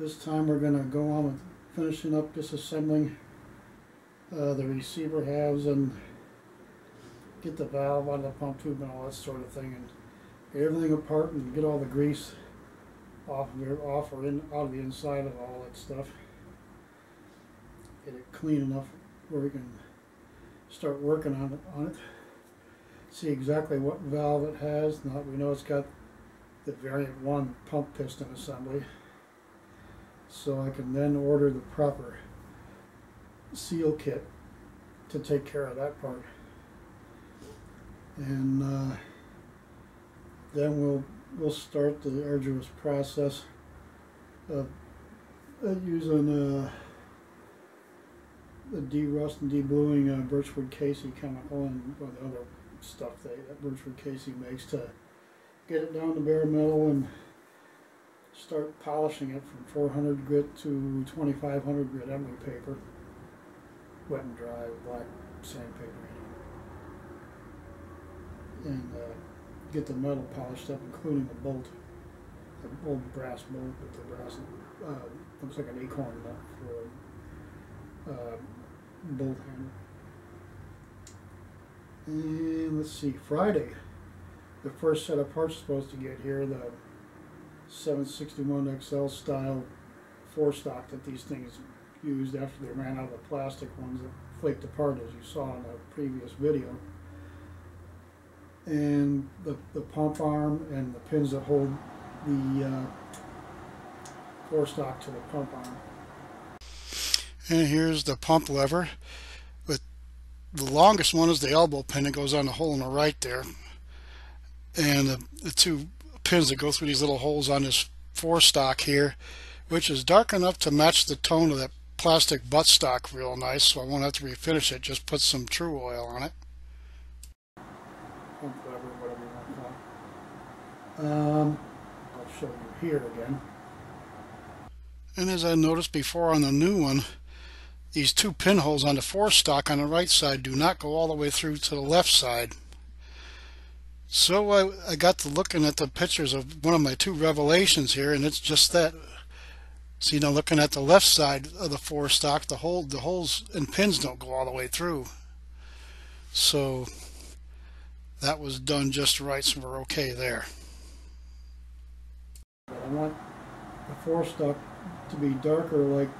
This time we're going to go on with finishing up disassembling uh, the receiver halves and get the valve out of the pump tube and all that sort of thing and get everything apart and get all the grease off off or in out of the inside of all that stuff. Get it clean enough where we can start working on it on it. See exactly what valve it has. Now we know it's got the variant one pump piston assembly. So I can then order the proper seal kit to take care of that part. And uh, then we'll we'll start the arduous process of uh, using uh, the de-rust and de-bluing uh, Birchwood Casey chemical and well, the other stuff they, that Birchwood Casey makes to get it down to bare metal and start polishing it from 400 grit to 2500 grit emery paper, wet and dry black sandpaper and uh, get the metal polished up, including the bolt, the old brass bolt with the brass, uh, looks like an acorn nut for a uh, bolt handle. And let's see, Friday, the first set of parts supposed to get here, the 761 XL style forestock that these things used after they ran out of the plastic ones that flaked apart as you saw in the previous video. And the, the pump arm and the pins that hold the uh, forestock to the pump arm. And here's the pump lever. But the longest one is the elbow pin that goes on the hole in the right there. And the, the two pins that go through these little holes on this forestock here, which is dark enough to match the tone of that plastic buttstock real nice, so I won't have to refinish it, just put some Tru-Oil on it. Pump whatever you want to call it. Um, I'll show you here again. And as I noticed before on the new one, these two pinholes on the forestock on the right side do not go all the way through to the left side. So I, I got to looking at the pictures of one of my two revelations here, and it's just that. See now looking at the left side of the forestock, the hole, the holes and pins don't go all the way through. So that was done just right, so we're okay there. I want the forestock to be darker like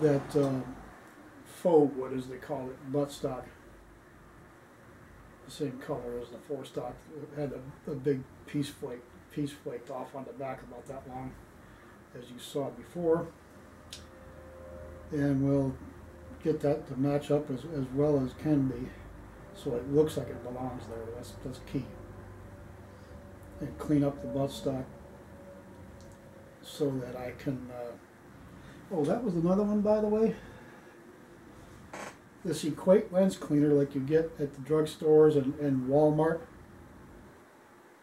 that um, faux wood, as they call it, buttstock. Same color as the forestock. It had a, a big piece flake, piece flaked off on the back about that long, as you saw before. And we'll get that to match up as, as well as can be, so it looks like it belongs there. That's that's key. And clean up the buttstock so that I can. Uh, oh, that was another one, by the way. This Equate lens cleaner, like you get at the drugstores and, and Walmart,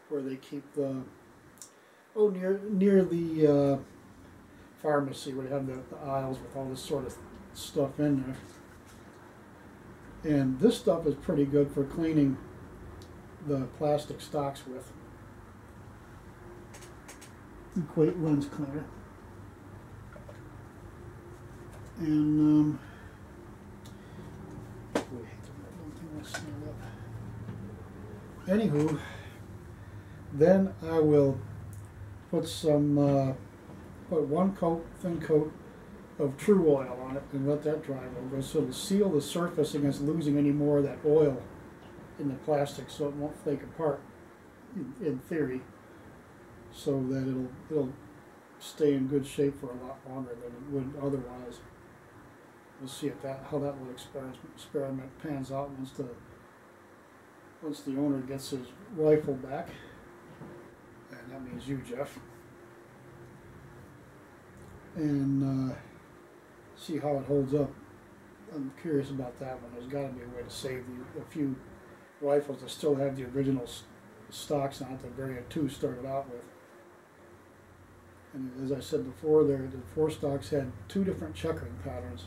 where they keep the oh near near the uh, pharmacy where they have the, the aisles with all this sort of stuff in there. And this stuff is pretty good for cleaning the plastic stocks with. Equate lens cleaner. And um, Anywho, then I will put some, uh, put one coat, thin coat of Tru-Oil on it and let that dry bit so to seal the surface against losing any more of that oil in the plastic so it won't flake apart in, in theory so that it'll it'll stay in good shape for a lot longer than it would otherwise. We'll see if that how that little experiment experiment pans out once the once the owner gets his rifle back, and that means you, Jeff, and uh, see how it holds up. I'm curious about that one. There's got to be a way to save the, a few rifles that still have the original stocks on it that Variant 2 started out with. And as I said before, there the forestocks had two different checkering patterns.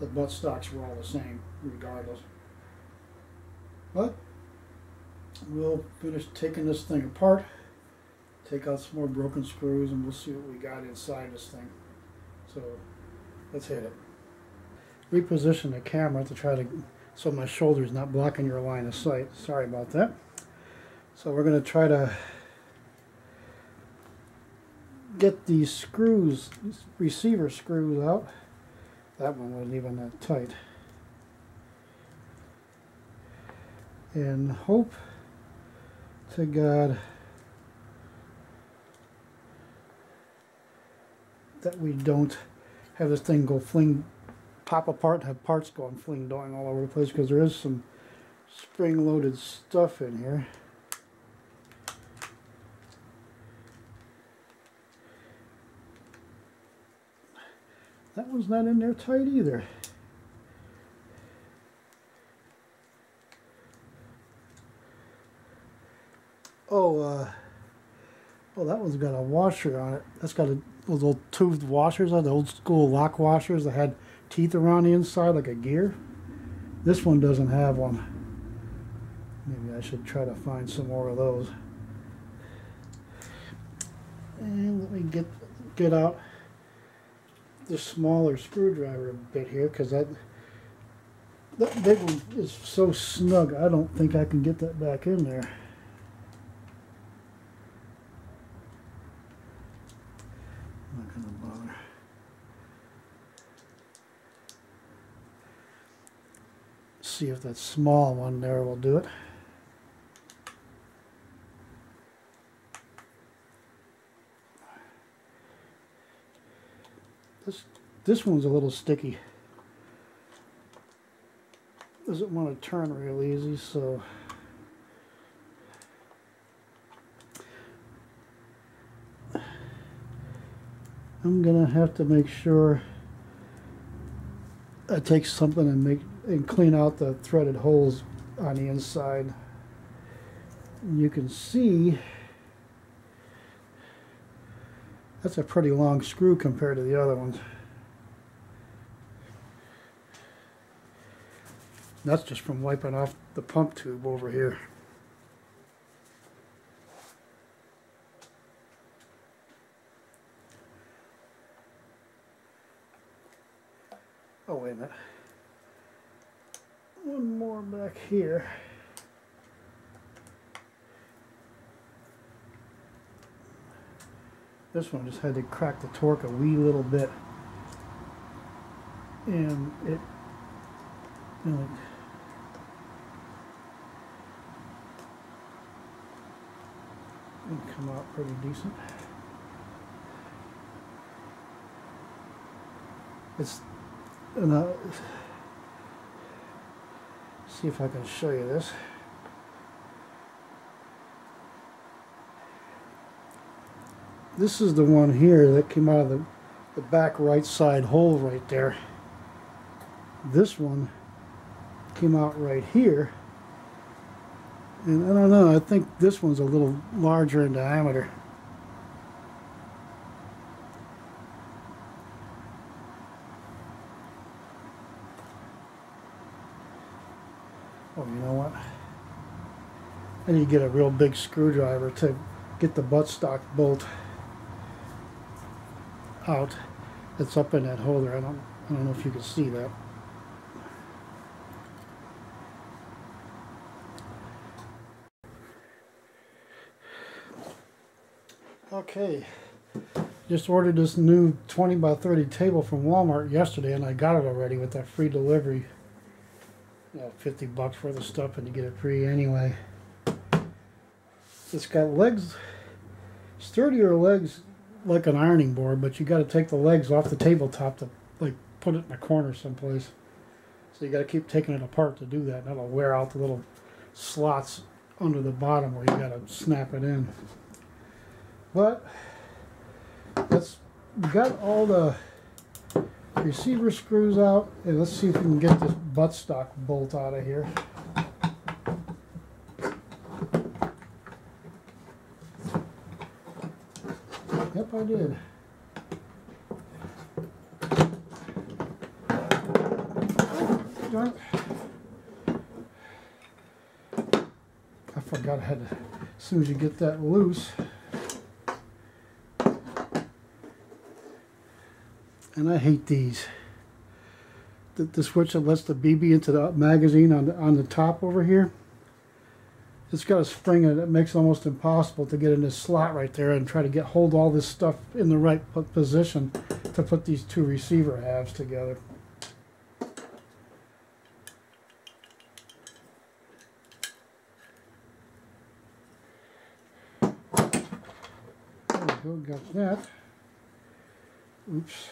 The butt stocks were all the same, regardless. But we'll finish taking this thing apart, take out some more broken screws, and we'll see what we got inside this thing. So let's hit it. Reposition the camera to try to so my shoulder's not blocking your line of sight. Sorry about that. So we're going to try to get these screws, receiver screws out. That one wasn't even that tight. And hope to God that we don't have this thing go fling, pop apart have parts going fling doing all over the place because there is some spring loaded stuff in here. One's not in there tight either. Oh, uh, oh, that one's got a washer on it. That's got a, those old toothed washers on the old school lock washers that had teeth around the inside like a gear. This one doesn't have one. Maybe I should try to find some more of those. And let me get get out the smaller screwdriver a bit here because that that big one is so snug I don't think I can get that back in there. I'm not gonna bother. See if that small one there will do it. This this one's a little sticky. Doesn't want to turn real easy, so I'm gonna have to make sure I take something and make and clean out the threaded holes on the inside. You can see that's a pretty long screw compared to the other ones. That's just from wiping off the pump tube over here. Oh, wait a minute. One more back here. This one just had to crack the torque a wee little bit. And it, you know, come out pretty decent. It's, and uh, see if I can show you this. This is the one here that came out of the, the back right side hole right there. This one came out right here. And I don't know, I think this one's a little larger in diameter. Oh, you know what? I need to get a real big screwdriver to get the buttstock bolt out that's up in that holder. I don't, I don't know if you can see that. Okay, just ordered this new 20 by 30 table from Walmart yesterday and I got it already with that free delivery. You know, 50 bucks worth of stuff and you get it free anyway. It's got legs, sturdier legs like an ironing board, but you got to take the legs off the tabletop to like put it in a corner someplace. So you got to keep taking it apart to do that. That'll wear out the little slots under the bottom where you got to snap it in. But let's got all the receiver screws out, and let's see if we can get this buttstock bolt out of here. I did. I got ahead. As soon as you get that loose. And I hate these. The, the switch that lets the BB into the magazine on the, on the top over here. It's got a spring in it makes it almost impossible to get in this slot right there and try to get hold all this stuff in the right position to put these two receiver halves together. There we go, got that. Oops.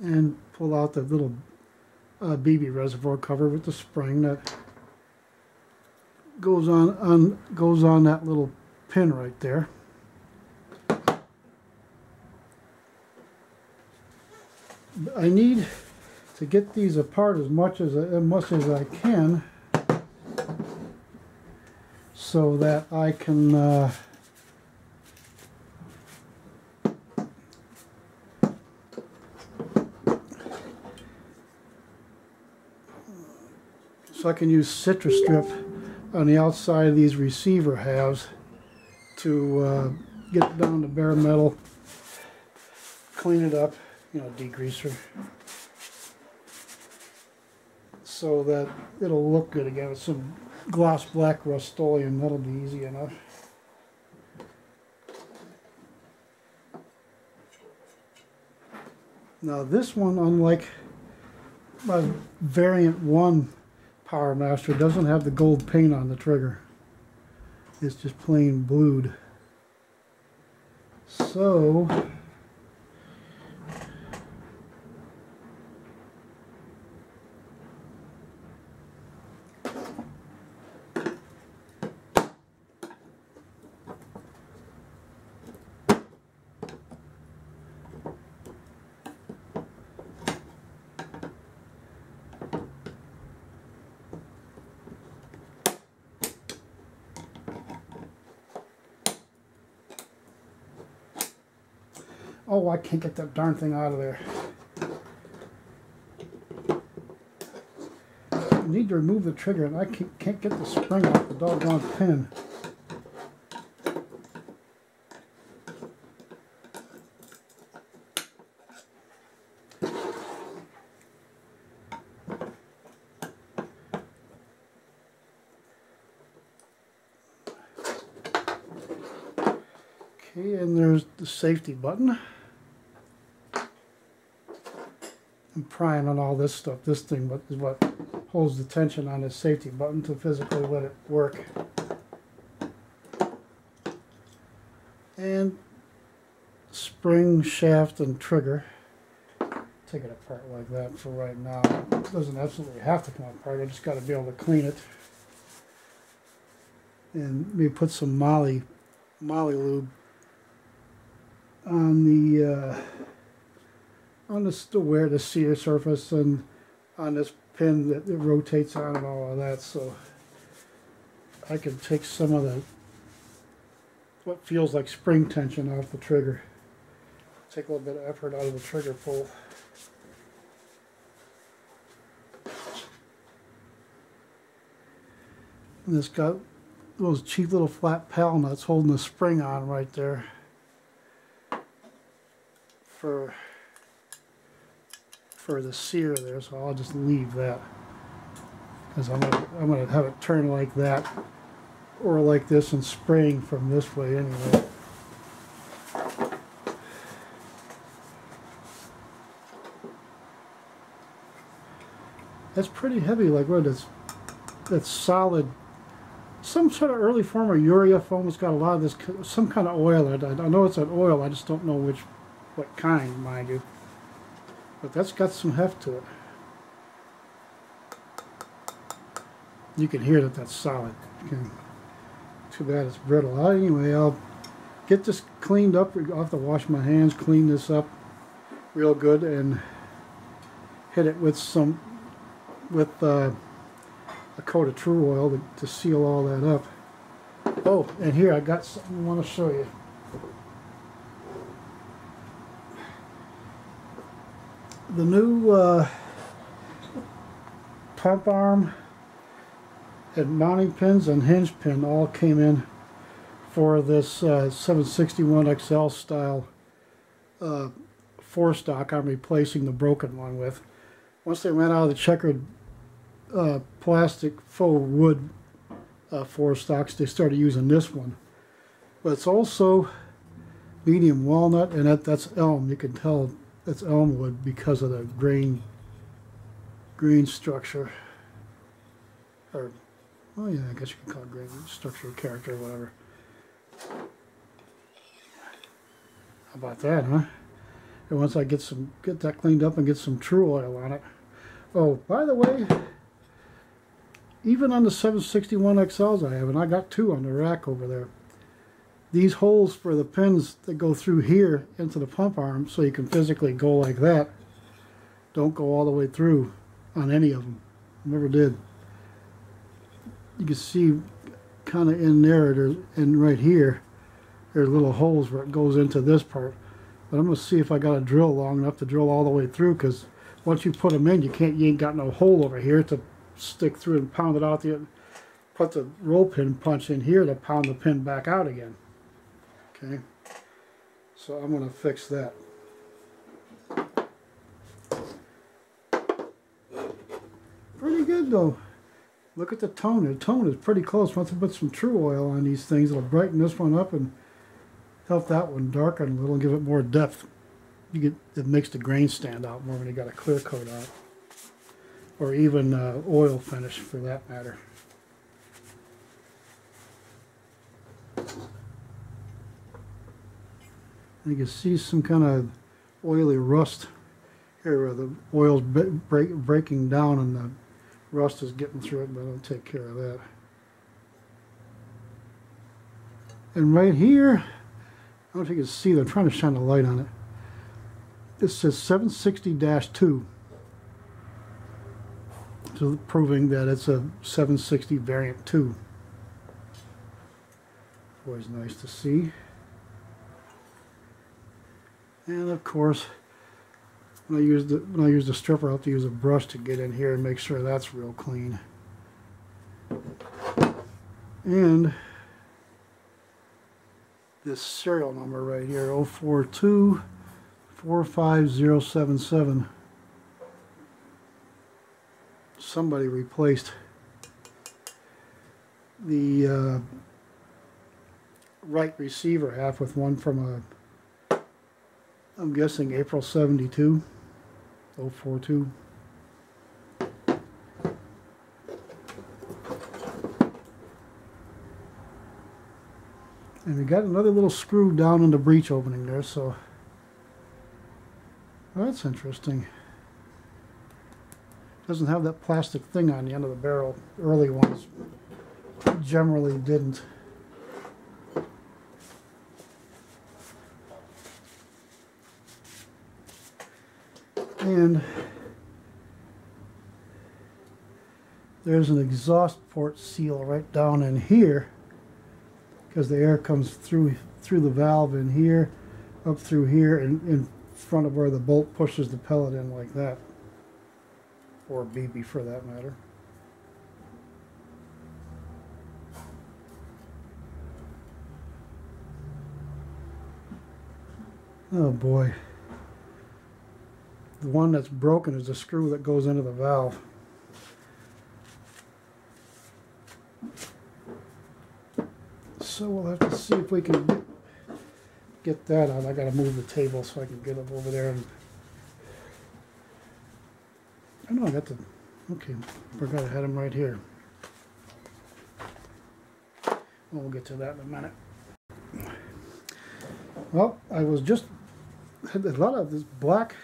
And pull out the little uh, BB reservoir cover with the spring that goes on, on goes on that little pin right there. I need to get these apart as much as as much as I can so that I can uh, I can use Citristrip on the outside of these receiver halves to uh, get down to bare metal, clean it up, you know, degreaser, so that it'll look good again with some gloss black Rust-Oleum, that'll be easy enough. Now this one, unlike my variant 1 Power Master doesn't have the gold paint on the trigger. It's just plain blued. So, Oh, I can't get that darn thing out of there. I need to remove the trigger and I can't, can't get the spring off the doggone pin. Okay, and there's the safety button. I'm prying on all this stuff. This thing is what holds the tension on this safety button to physically let it work. And spring, shaft, and trigger. Take it apart like that for right now. It doesn't absolutely have to come apart. I just got to be able to clean it. And maybe put some moly, moly lube on the uh, on this to wear the sear surface and on this pin that it rotates on and all of that so I can take some of the what feels like spring tension off the trigger. Take a little bit of effort out of the trigger pull. And it's got those cheap little flat pal nuts holding the spring on right there for for the sear there, so I'll just leave that. Because I'm gonna I'm gonna have it turn like that or like this and spraying from this way anyway. That's pretty heavy, like what is that's solid some sort of early form of urea foam. It's got a lot of this, some kind of oil. I, I know it's an oil, I just don't know which, what kind, mind you. But that's got some heft to it. You can hear that that's solid. Okay. Too bad it's brittle. Anyway, I'll get this cleaned up. I'll have to wash my hands, clean this up real good, and hit it with some, with uh, a coat of Tru-Oil to, to seal all that up. Oh, and here I got something I want to show you. The new uh, pump arm and mounting pins and hinge pin all came in for this uh, 761 XL style uh, forestock I'm replacing the broken one with. Once they ran out of the checkered uh, plastic faux wood uh, forestocks, they started using this one. But it's also medium walnut, and that, that's elm. You can tell that's elmwood because of the grain grain structure. Or, oh yeah, I guess you can call it grain structure, character, whatever. How about that, huh? And once I get some get that cleaned up and get some Tru-Oil on it. Oh, by the way, even on the 761 XLs I have, and I got two on the rack over there, these holes for the pins that go through here into the pump arm so you can physically go like that don't go all the way through on any of them. Never did. You can see kind of in there, and right here, there's little holes where it goes into this part. But I'm to see if I got a drill long enough to drill all the way through because once you put them in, you can't, you ain't got no hole over here to stick through and pound it out. The, put the roll pin punch in here to pound the pin back out again. Okay, so I'm going to fix that. Pretty good though. Look at the tone. The tone is pretty close. Once I put some Tru-Oil on these things, it'll brighten this one up and help that one darken a little and give it more depth. You get It makes the grain stand out more when you got a clear coat on. Or even uh, oil finish for that matter. You can see some kind of oily rust here where the oil's break, breaking down and the rust is getting through it, but I'll take care of that. And right here, I don't know if you can see, I'm trying to shine a light on it. It says 760-2. So proving that it's a 760 variant 2. Always nice to see. And of course, when I use the when I use the stripper, I have to use a brush to get in here and make sure that's real clean. And this serial number right here, 042 45077. Somebody replaced the uh, right receiver half with one from a, I'm guessing April 72. 042. And we got another little screw down in the breech opening there, so that's interesting. Doesn't have that plastic thing on the end of the barrel. Early ones generally didn't. And there's an exhaust port seal right down in here because the air comes through through the valve in here up through here and in front of where the bolt pushes the pellet in like that. Or BB for that matter. Oh boy the one that's broken is the screw that goes into the valve. So we'll have to see if we can get, that out. I gotta move the table so I can get up over there and I know I got the okay, forgot I had them right here. We'll get to that in a minute. Well, I was just had a lot of this black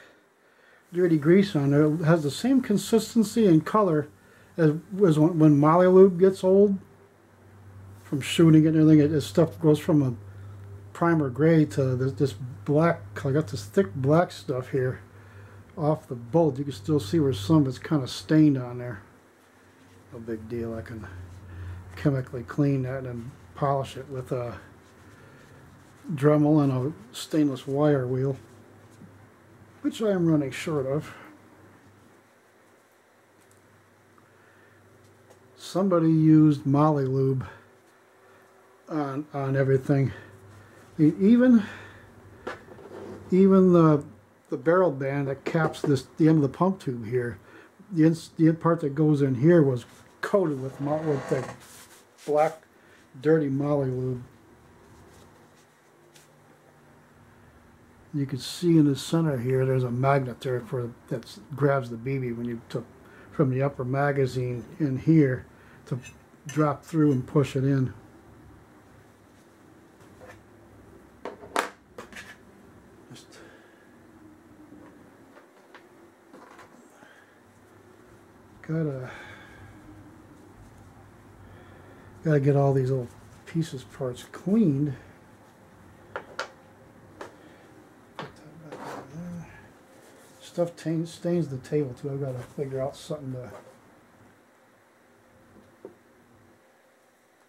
dirty grease on there. It has the same consistency and color as, as when, when Moly Lube gets old from shooting it and everything. It, stuff goes from a primer gray to this, this black. I got this thick black stuff here off the bolt. You can still see where some of it's kind of stained on there. No big deal. I can chemically clean that and polish it with a Dremel and a stainless wire wheel which I am running short of. Somebody used Moly Lube on, on everything. I mean, even even the the barrel band that caps this the end of the pump tube here, the ins, the part that goes in here was coated with with the black dirty Moly Lube. You can see in the center here, there's a magnet there for that grabs the BB when you took from the upper magazine in here to drop through and push it in. Just gotta gotta get all these little pieces parts cleaned. Stuff stains, stains the table too. I've got to figure out something to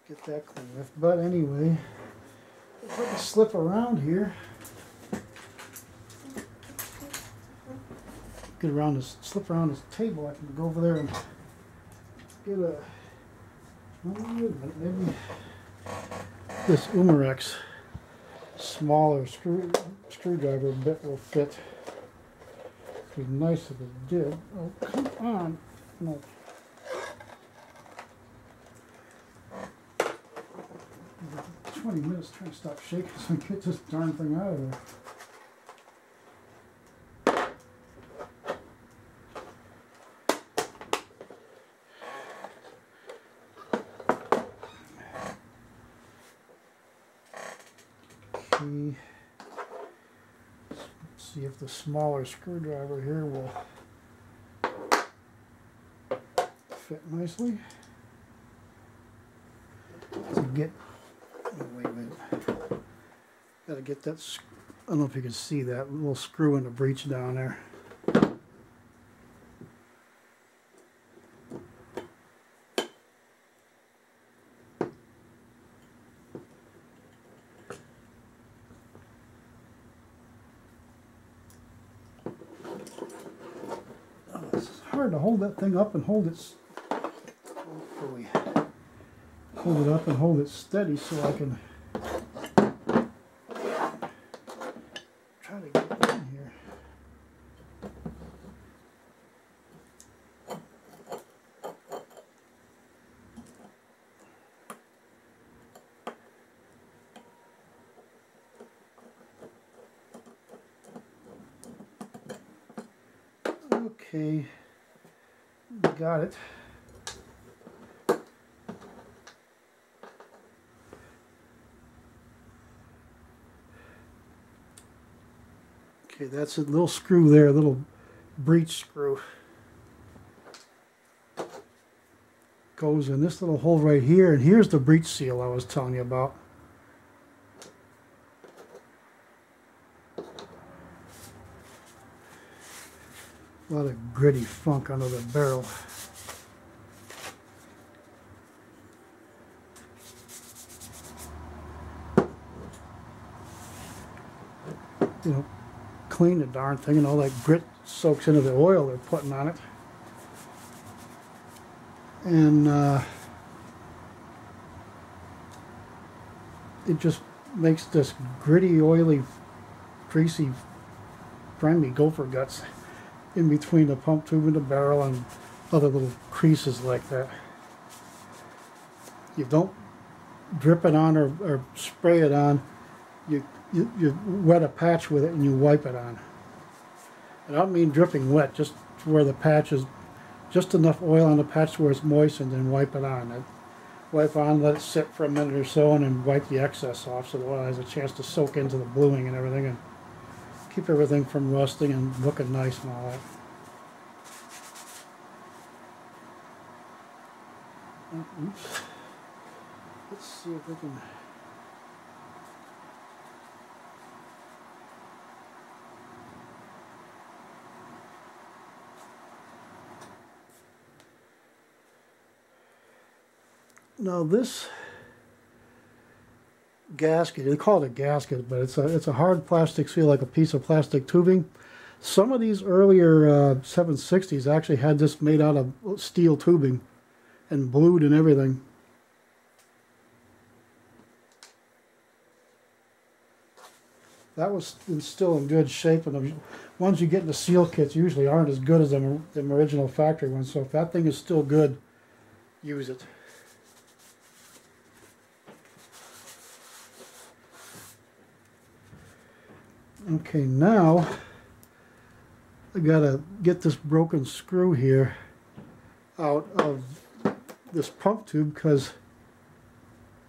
get that clean with. But anyway, if I can slip around here, get around this, slip around this table, I can go over there and get a, oh, maybe this Umarex smaller screw screwdriver bit will fit. Be nice if it did. Oh, come on. No. 20 minutes trying to stop shaking so I can get this darn thing out of there. The smaller screwdriver here will fit nicely. To get, oh wait a minute, gotta get that, I don't know if you can see that little screw in the breech down there. hard to hold thing up and hold it hold it up and hold it steady so I can try to get in here. Okay got it. Okay, that's a little screw there, a little breech screw. Goes in this little hole right here, and here's the breech seal I was telling you about. A lot of gritty funk under the barrel. You know, clean the darn thing and all that grit soaks into the oil they're putting on it. And uh, it just makes this gritty, oily, greasy, grimy gopher guts in between the pump tube and the barrel and other little creases like that. You don't drip it on or, or spray it on. You, you, you wet a patch with it and you wipe it on. And I don't mean dripping wet, just where the patch is, just enough oil on the patch where it's moist and then wipe it on. And wipe on, let it sit for a minute or so and then wipe the excess off so the oil has a chance to soak into the bluing and everything and keep everything from rusting and looking nice and all that. Uh, oops. Let's see if we can... Now this gasket. They call it a gasket, but it's a it's a hard plastic seal, like a piece of plastic tubing. Some of these earlier uh, 760s actually had this made out of steel tubing, and blued and everything. That was still in good shape, and the ones you get in the seal kits usually aren't as good as the, the original factory ones. So if that thing is still good, use it. Okay, now I gotta get this broken screw here out of this pump tube because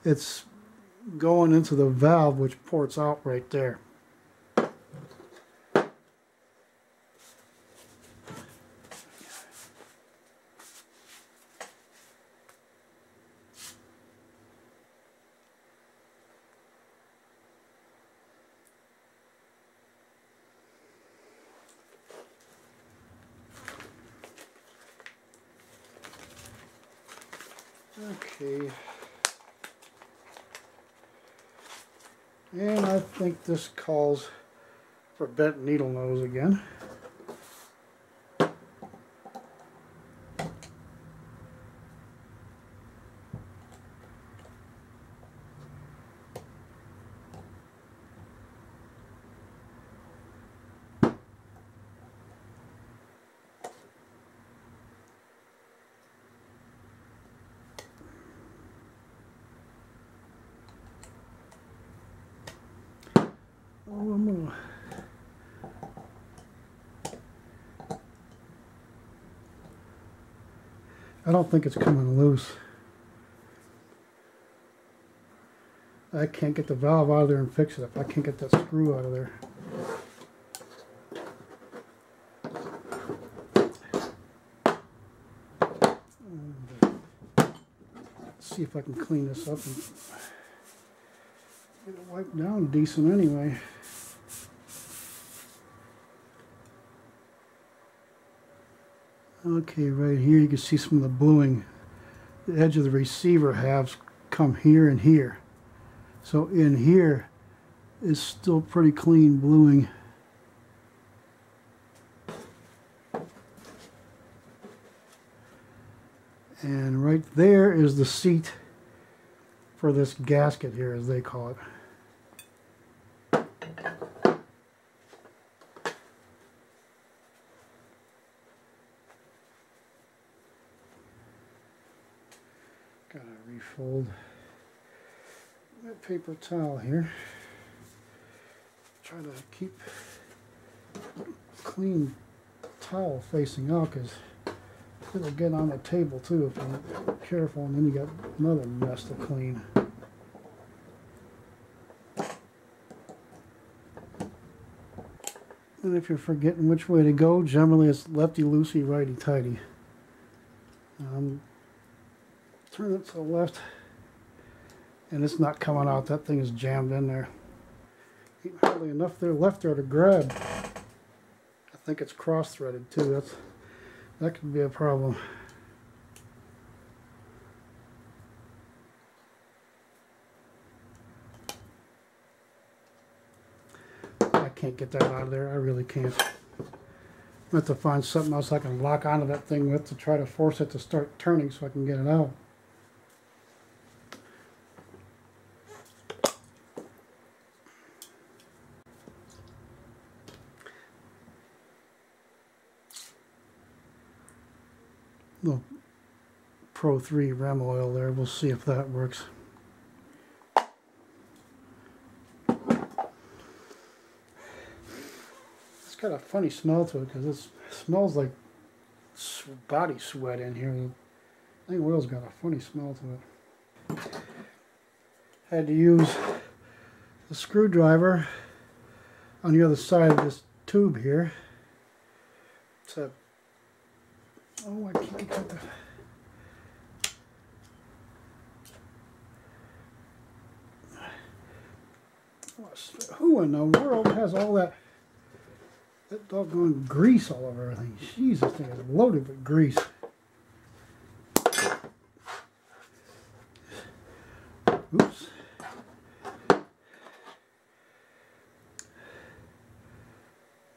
it's going into the valve which ports out right there. Okay. And I think this calls for bent needle nose again. Oh, I'm. I don't think it's coming loose. I can't get the valve out of there and fix it if I can't get that screw out of there. see if I can clean this up and get it wiped down decent anyway. Okay, right here you can see some of the bluing. The edge of the receiver halves come here and here. So in here is still pretty clean bluing. And right there is the seat for this gasket here, as they call it. Gotta refold that paper towel here. Try to keep clean towel facing out because it'll get on the table too if you're not careful and then you got another mess to clean. And if you're forgetting which way to go, generally it's lefty loosey, turn it to the left and it's not coming out. That thing is jammed in there. Ain't hardly enough there left there to grab. I think it's cross threaded too. That's that could be a problem. I can't get that out of there. I really can't. I have to find something else I can lock onto that thing with to try to force it to start turning so I can get it out the Pro 3 Rem oil there. We'll see if that works. It's got a funny smell to it because it smells like body sweat in here. I think oil's got a funny smell to it. Had to use the screwdriver on the other side of this tube here to Oh, I can't get the... Who in the world has all that that doggone grease all over everything? Jesus, thing is loaded with grease. Oops.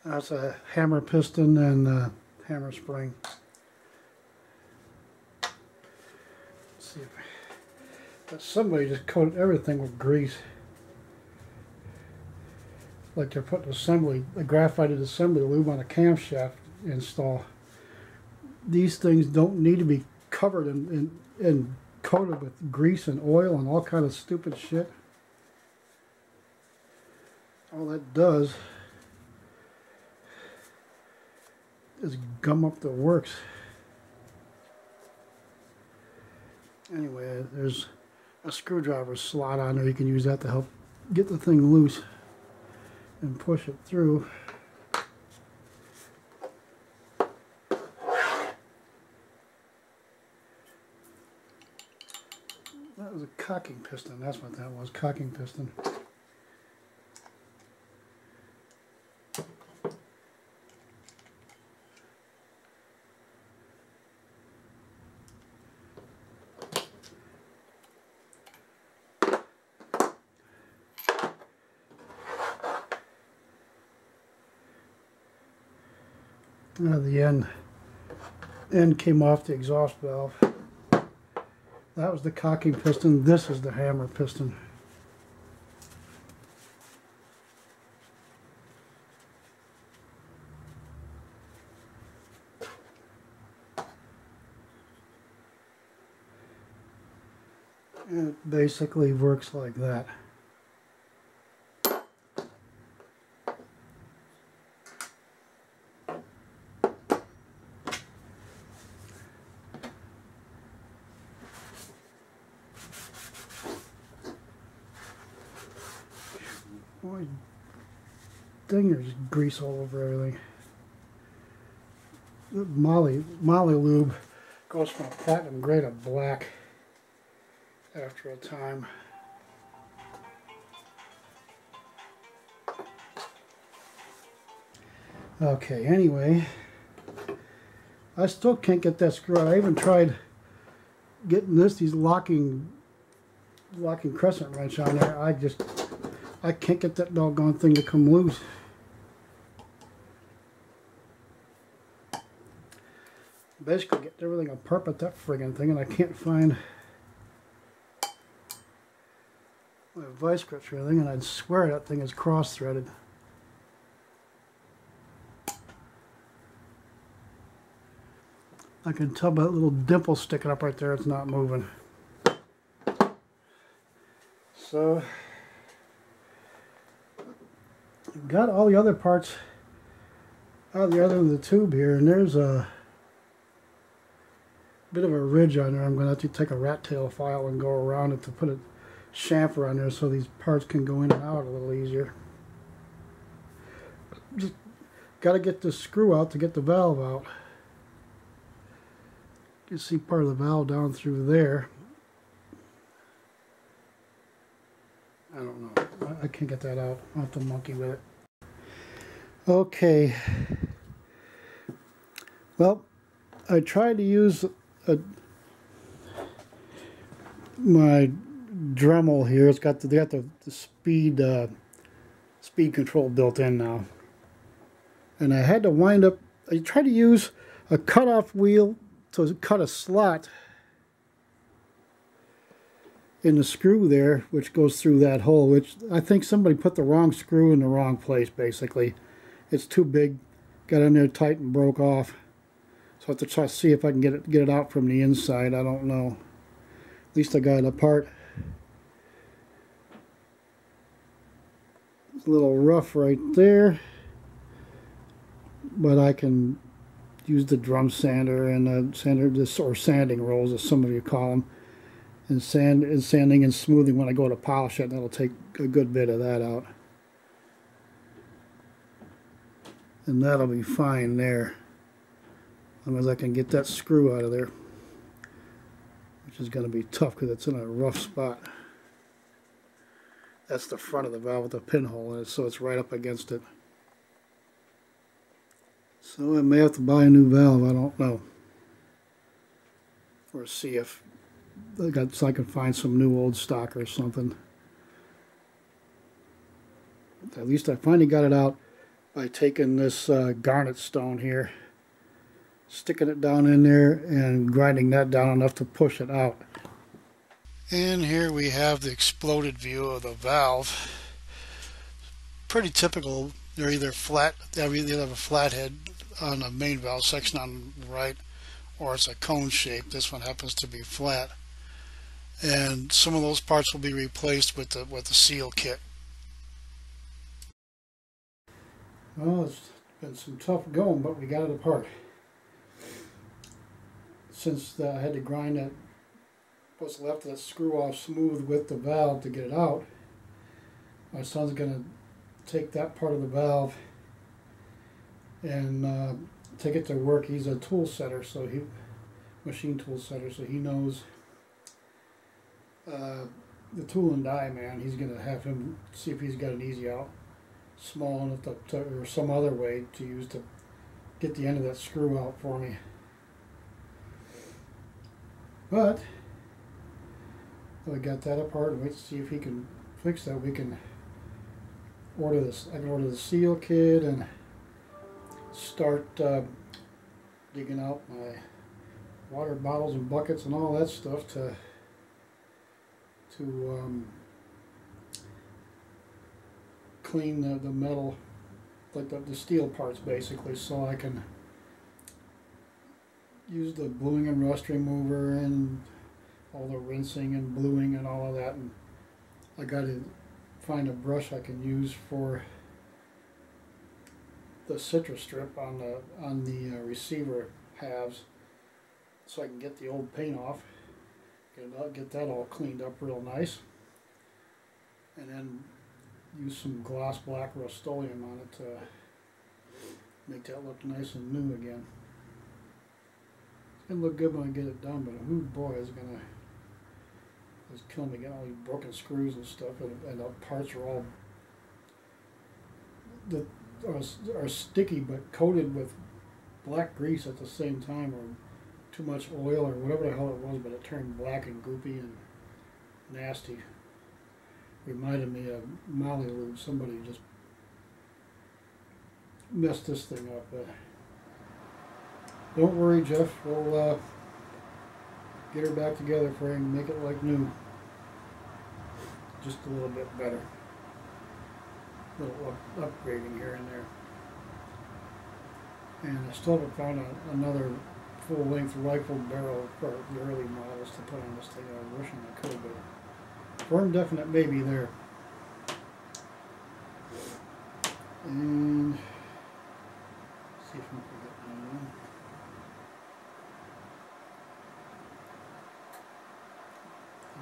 That's a hammer piston and a hammer spring. See if but somebody just coated everything with grease. Like they're putting assembly, a graphited assembly lube on a camshaft install. These things don't need to be covered and, and, coated with grease and oil and all kind of stupid shit. All that does is gum up the works. Anyway, there's a screwdriver slot on there. You can use that to help get the thing loose and push it through. That was a cocking piston. That's what that was, cocking piston. uh, the end end came off the exhaust valve. That was the cocking piston. This is the hammer piston. And it basically works like that. Boy, dang, there's grease all over everything. The Molly, Moly lube goes from a platinum gray to black after a time. Okay, anyway, I still can't get that screw out. I even tried getting this, these locking, locking crescent wrench on there. I just I can't get that doggone thing to come loose. Basically get everything apart but that friggin' thing and I can't find my vice grips or anything and I'd swear that thing is cross-threaded. I can tell by that little dimple sticking up right there it's not moving. So got all the other parts out of the other end of the tube here, and there's a bit of a ridge on there. I'm going to have to take a rat tail file and go around it to put a chamfer on there so these parts can go in and out a little easier. Just got to get this screw out to get the valve out. You can see part of the valve down through there. I don't know. I can't get that out. I'll have to monkey with it. Okay. Well, I tried to use a, my Dremel here. It's got the, they got the, the speed uh, speed control built in now, and I had to wind up. I tried to use a cutoff wheel to cut a slot in the screw there, which goes through that hole, which I think somebody put the wrong screw in the wrong place, basically. It's too big, got in there tight and broke off. So I have to try to see if I can get it, get it out from the inside. I don't know. At least I got it apart. It's a little rough right there. But I can use the drum sander and uh, sander this or sanding rolls as some of you call them and sand and sanding and smoothing when I go to polish it. And that'll take a good bit of that out. And that'll be fine there. As long as I can get that screw out of there. Which is going to be tough because it's in a rough spot. That's the front of the valve with the pinhole in it, so it's right up against it. So I may have to buy a new valve, I don't know. Or see if I got so I can find some new old stock or something. At least I finally got it out by taking this uh, garnet stone here, sticking it down in there and grinding that down enough to push it out. And here we have the exploded view of the valve. Pretty typical. They're either flat, they either have a flathead on the main valve section on the right, or it's a cone shape. This one happens to be flat. And some of those parts will be replaced with the with the seal kit. Well, it's been some tough going, but we got it apart. Since I had to grind that what's left of that screw off smooth with the valve to get it out. My son's going to take that part of the valve and uh, take it to work. He's a tool setter, so he machine tool setter, so he knows uh, the tool and die man. He's going to have him see if he's got an easy out, small enough to, to, or some other way to use to get the end of that screw out for me. But I got that apart and wait to see if he can fix that. We can order this. I can order the seal kit and start uh, digging out my water bottles and buckets and all that stuff to to um, clean the, the metal, like the, the steel parts basically, so I can use the bluing and rust remover and all the rinsing and bluing and all of that. And I got to find a brush I can use for the Citristrip on the on the uh, receiver halves, so I can get the old paint off. Get, get that all cleaned up real nice, and then use some gloss black Rust-Oleum on it to make that look nice and new again. It's gonna look good when I get it done, but who boy is gonna it's killing me getting all these broken screws and stuff, and, and the parts are all that are, are sticky but coated with black grease at the same time, or too much oil, or whatever the hell it was, but it turned black and goopy and nasty. Reminded me of Molly Moly Somebody just messed this thing up. But don't worry, Jeff. We'll uh, get her back together for you and make it like new just a little bit better. A little up, upgrading here and there. And I still haven't found a, another full-length rifle barrel for the early models to put on this thing. I was wishing I could, but firm definite maybe there. And see if I can get one.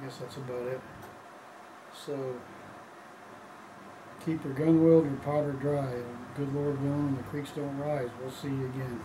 I guess that's about it. So keep your gun oiled, your powder dry. Good Lord willing, the creeks don't rise. We'll see you again.